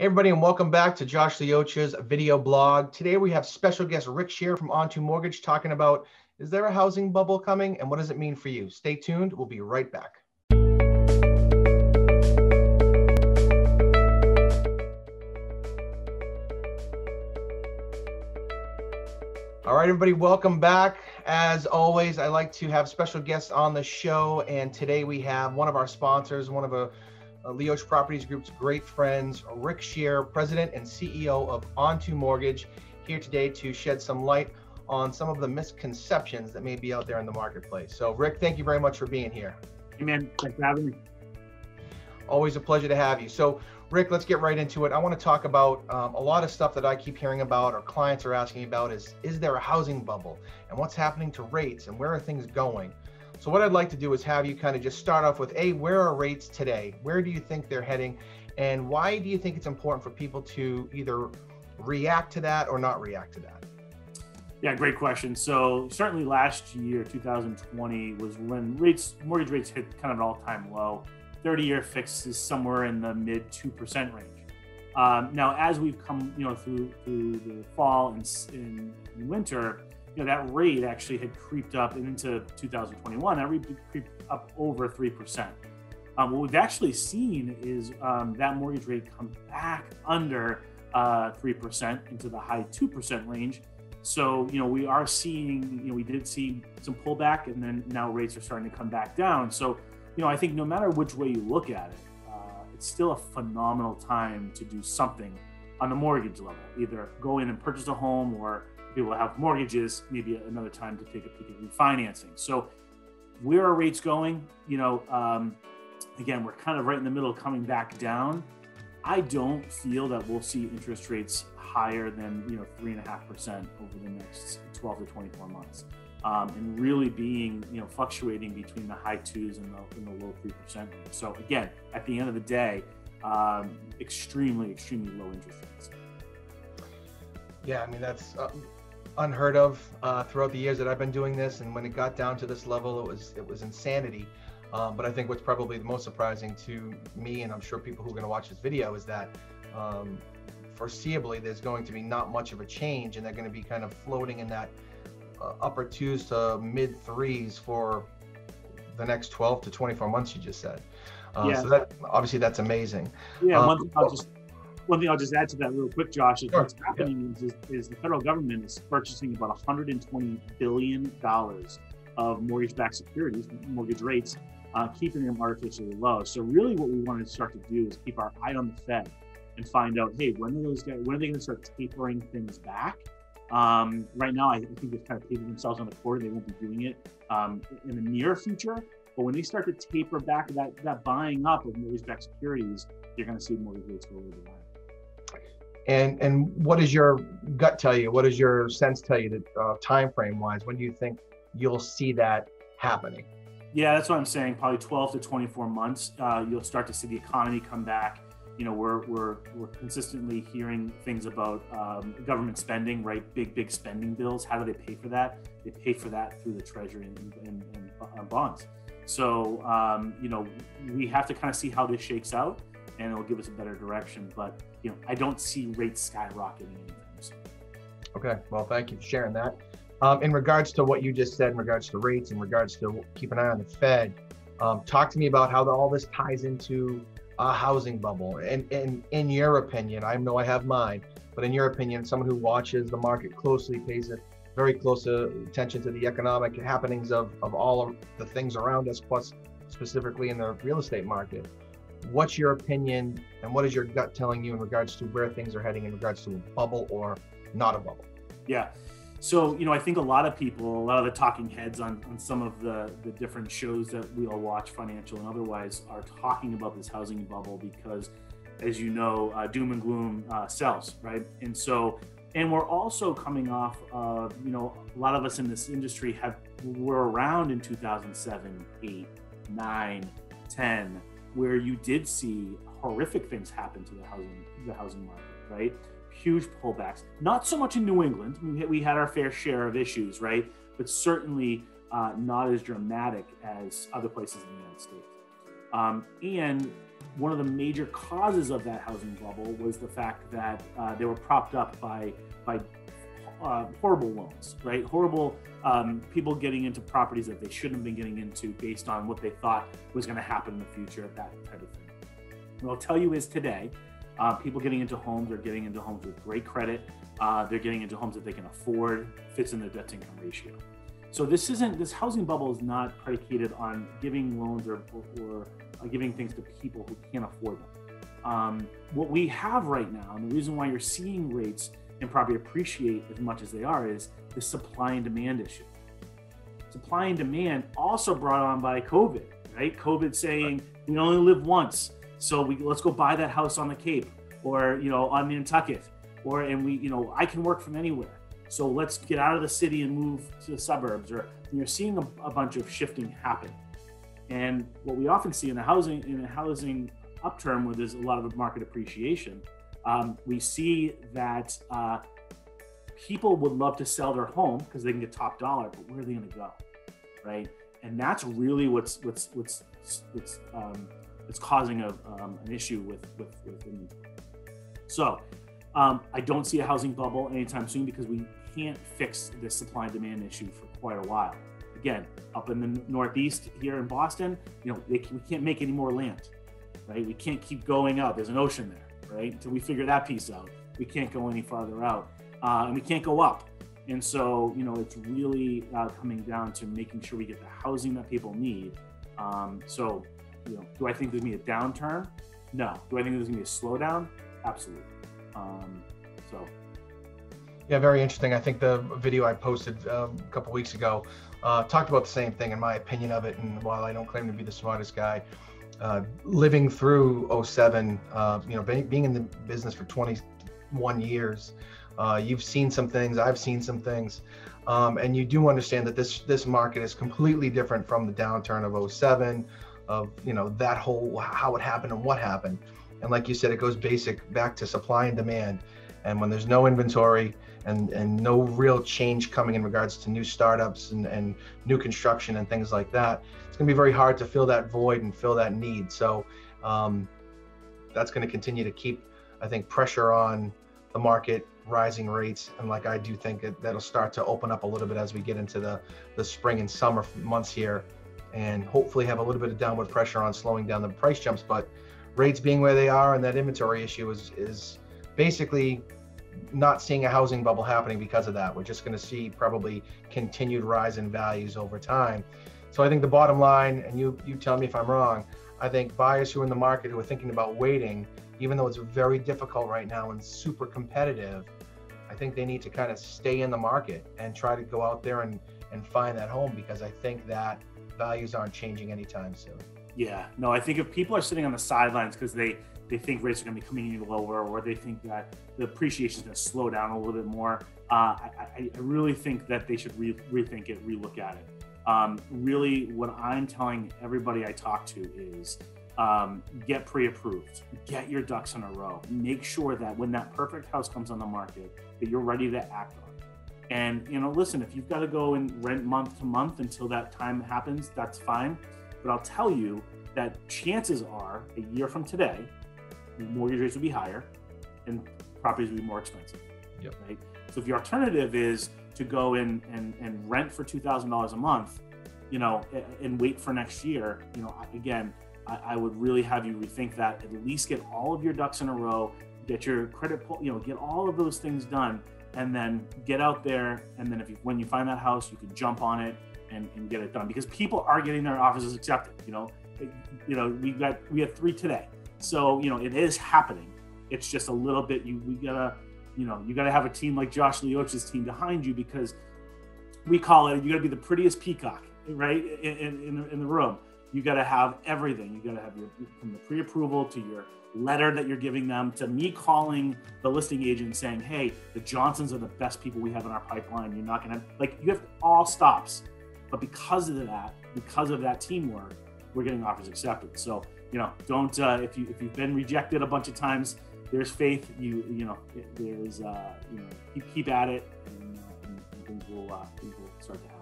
Hey everybody and welcome back to Josh Lioce's video blog. Today we have special guest Rick Scherer from Onto Mortgage talking about is there a housing bubble coming and what does it mean for you? Stay tuned, we'll be right back. All right, everybody, welcome back. As always, I like to have special guests on the show, and today we have one of our sponsors, one of a uh, Properties Group's great friends, Rick Scherer, President and CEO of Onto Mortgage, here today to shed some light on some of the misconceptions that may be out there in the marketplace. So, Rick, thank you very much for being here. Hey, man. Thanks for having me. Always a pleasure to have you. So, Rick, let's get right into it. I want to talk about um, a lot of stuff that I keep hearing about or clients are asking about is, is there a housing bubble and what's happening to rates and where are things going? So what I'd like to do is have you kind of just start off with, A, where are rates today? Where do you think they're heading? And why do you think it's important for people to either react to that or not react to that? Yeah, great question. So certainly last year, 2020, was when rates, mortgage rates hit kind of an all-time low. 30-year fix is somewhere in the mid 2% range. Um, now, as we've come, you know, through through the fall and in winter, you know, that rate actually had creeped up into 2021. That rate creeped up over 3%. Um, what we've actually seen is um, that mortgage rate come back under uh, 3% into the high 2% range. So, you know, we are seeing, you know, we did see some pullback and then now rates are starting to come back down. So, you know, I think no matter which way you look at it, uh, it's still a phenomenal time to do something on the mortgage level, either go in and purchase a home or people have mortgages, maybe another time to take a peek at refinancing. So, where are rates going? You know, um, again, we're kind of right in the middle, coming back down. I don't feel that we'll see interest rates higher than you know three and a half percent over the next 12 to 24 months, um, and really being you know fluctuating between the high twos and the, and the low three percent. So again, at the end of the day, um, extremely, extremely low interest rates. Yeah, I mean that's uh, unheard of uh, throughout the years that I've been doing this. And when it got down to this level, it was it was insanity. Um, but I think what's probably the most surprising to me, and I'm sure people who are going to watch this video, is that um, foreseeably there's going to be not much of a change, and they're going to be kind of floating in that uh, upper twos to mid threes for the next 12 to 24 months. You just said. Uh, yeah. So that obviously that's amazing. Yeah. Um, one, I'll just one thing I'll just add to that real quick, Josh, is sure. what's happening yeah. is, is, the federal government is purchasing about 120 billion dollars of mortgage-backed securities, mortgage rates, uh, keeping them artificially low. So really, what we want to start to do is keep our eye on the Fed and find out, hey, when are those guys? When are they going to start tapering things back? Um, right now, I think they've kind of painted themselves on the quarter. They won't be doing it um, in the near future. But when they start to taper back that, that buying up of mortgage-backed securities, you're going to see mortgage rates go a little bit higher. And and what does your gut tell you? What does your sense tell you that uh, time frame wise? When do you think you'll see that happening? Yeah, that's what I'm saying. Probably 12 to 24 months, uh, you'll start to see the economy come back. You know, we're we're we're consistently hearing things about um, government spending, right? Big big spending bills. How do they pay for that? They pay for that through the treasury and, and, and uh, bonds. So um, you know, we have to kind of see how this shakes out and it'll give us a better direction. But you know, I don't see rates skyrocketing anytime soon. Okay, well, thank you for sharing that. Um, in regards to what you just said, in regards to rates, in regards to keep an eye on the Fed, um, talk to me about how the, all this ties into a housing bubble. And, and in your opinion, I know I have mine, but in your opinion, someone who watches the market closely, pays it very close attention to the economic happenings of, of all of the things around us, plus specifically in the real estate market what's your opinion and what is your gut telling you in regards to where things are heading in regards to a bubble or not a bubble? Yeah. So, you know, I think a lot of people, a lot of the talking heads on, on some of the, the different shows that we all watch, financial and otherwise, are talking about this housing bubble because, as you know, uh, doom and gloom uh, sells, right? And so, and we're also coming off of, you know, a lot of us in this industry have were around in 2007, 8, 9, 10, where you did see horrific things happen to the housing the housing market, right? Huge pullbacks. Not so much in New England. We had our fair share of issues, right? But certainly uh, not as dramatic as other places in the United States. Um, and one of the major causes of that housing bubble was the fact that uh, they were propped up by by uh, horrible loans, right? Horrible um, people getting into properties that they shouldn't have been getting into based on what they thought was going to happen in the future, that type of thing. What I'll tell you is today, uh, people getting into homes are getting into homes with great credit. Uh, they're getting into homes that they can afford, fits in their debt to income ratio. So this isn't this housing bubble is not predicated on giving loans or, or, uh, giving things to people who can't afford them. Um, what we have right now, and the reason why you're seeing rates and probably appreciate as much as they are, is the supply and demand issue. Supply and demand also brought on by COVID, right? COVID saying we only live once, so we let's go buy that house on the Cape or you know on Nantucket, or and we you know I can work from anywhere. So let's get out of the city and move to the suburbs. Or you're seeing a, a bunch of shifting happen. And what we often see in the housing in the housing upturn, where there's a lot of market appreciation, um, we see that uh, people would love to sell their home because they can get top dollar, but where are they going to go, right? And that's really what's what's what's what's um, it's causing a, um, an issue with with, with inventory. So um, I don't see a housing bubble anytime soon because we can't fix this supply and demand issue for quite a while again, up in the Northeast here in Boston, you know, we can't make any more land, right? We can't keep going up. There's an ocean there, right? Until we figure that piece out, we can't go any farther out, uh, and we can't go up. And so, you know, it's really uh, coming down to making sure we get the housing that people need. Um, so, you know, do I think there's gonna be a downturn? No. Do I think there's gonna be a slowdown? Absolutely. Um, so. Yeah, very interesting. I think the video I posted um, a couple weeks ago uh, talked about the same thing in my opinion of it. And while I don't claim to be the smartest guy, uh, living through 07, uh, you know, being, being in the business for 21 years, uh, you've seen some things, I've seen some things. Um, and you do understand that this this market is completely different from the downturn of 07, of you know that whole how it happened and what happened. And like you said, it goes basic back to supply and demand. And when there's no inventory, and and no real change coming in regards to new startups and, and new construction and things like that it's going to be very hard to fill that void and fill that need. So um, that's going to continue to keep i think pressure on the market rising rates and like i do think it, that'll start to open up a little bit as we get into the the spring and summer months here and hopefully have a little bit of downward pressure on slowing down the price jumps. But rates being where they are and that inventory issue is is basically not seeing a housing bubble happening because of that. We're just going to see probably continued rise in values over time. So I think the bottom line, and you you tell me if I'm wrong, I think buyers who are in the market who are thinking about waiting, even though it's very difficult right now and super competitive, I think they need to kind of stay in the market and try to go out there and and find that home because I think that values aren't changing anytime soon. Yeah, no, I think if people are sitting on the sidelines because they they think rates are going to be coming in lower, or they think that the appreciation is going to slow down a little bit more. Uh, I, I, really think that they should re- rethink it, relook at it. Um, really, what I'm telling everybody I talk to is um, get pre-approved, get your ducks in a row, make sure that when that perfect house comes on the market, that you're ready to act on it. And you know, listen, if you've got to go and rent month to month until that time happens, that's fine. But I'll tell you that chances are, a year from today, mortgage rates would be higher and properties would be more expensive. Yep. Right. So if your alternative is to go in and, and rent for two thousand dollars a month, you know, and wait for next year, you know, again, I, I, would really have you rethink that. At least get all of your ducks in a row, get your credit, you know, get all of those things done, and then get out there. And then if you, when you find that house, you can jump on it and, and get it done because people are getting their offers accepted. You know, you know, we got we had three today. So you know it is happening. It's just a little bit. You we gotta you know you gotta have a team like Josh Lioce's team behind you because we call it you gotta be the prettiest peacock right in, in, in the room. You gotta have everything. You gotta have your from the pre-approval to your letter that you're giving them to me calling the listing agent saying, "Hey, the Johnsons are the best people we have in our pipeline. You're not gonna like you have all stops." But because of that, because of that teamwork, we're getting offers accepted. So you know, don't uh, if you if you've been rejected a bunch of times, there's faith. You you know, there's uh, you know, keep, keep at it, and, uh, and things will uh, things will start to happen.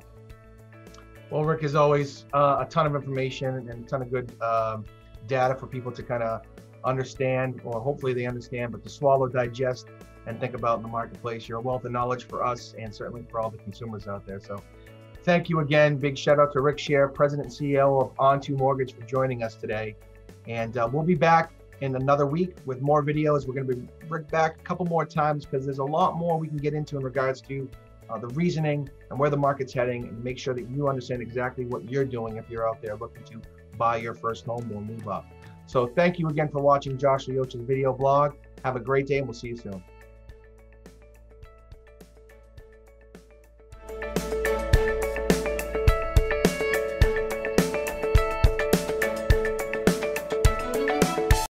Well, Rick, as always, uh, a ton of information and a ton of good um, data for people to kind of understand, or hopefully they understand, but to swallow, digest, and think about in the marketplace. You're a wealth of knowledge for us and certainly for all the consumers out there. So thank you again. Big shout out to Rick Scherer, President and CEO of Onto Mortgage, for joining us today. And uh, we'll be back in another week with more videos. We're going to be back a couple more times because there's a lot more we can get into in regards to uh, the reasoning and where the market's heading and make sure that you understand exactly what you're doing if you're out there looking to buy your first home or move up. So thank you again for watching Josh Lioce's video blog. Have a great day and we'll see you soon.